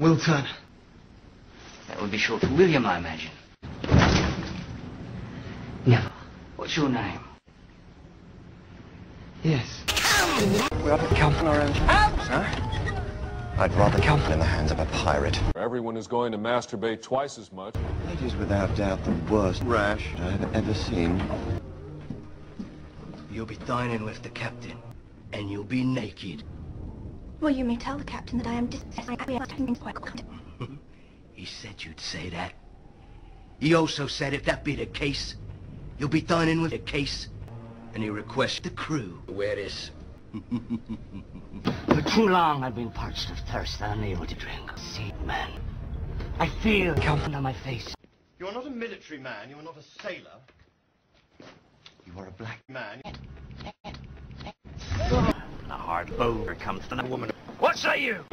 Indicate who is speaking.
Speaker 1: Will Turner.
Speaker 2: That would be short for William, I imagine. Never. What's your name?
Speaker 1: Yes.
Speaker 3: We ought to count on our own hands, huh?
Speaker 4: I'd rather count in the hands of a pirate.
Speaker 5: Everyone is going to masturbate twice as much.
Speaker 4: It is without doubt the worst rash I have ever seen.
Speaker 2: You'll be dining with the captain, and you'll be naked.
Speaker 6: Well, you may tell the captain that I am dis-
Speaker 2: He said you'd say that. He also said if that be the case, you'll be dining with the case, and he requests the crew to wear this. For too long I've been parched of thirst and unable to drink. See, man, I feel coming on my face.
Speaker 7: You are not a military man, you are not a sailor.
Speaker 4: You are a black
Speaker 7: Man,
Speaker 2: Hard boulder comes to the woman. What say you?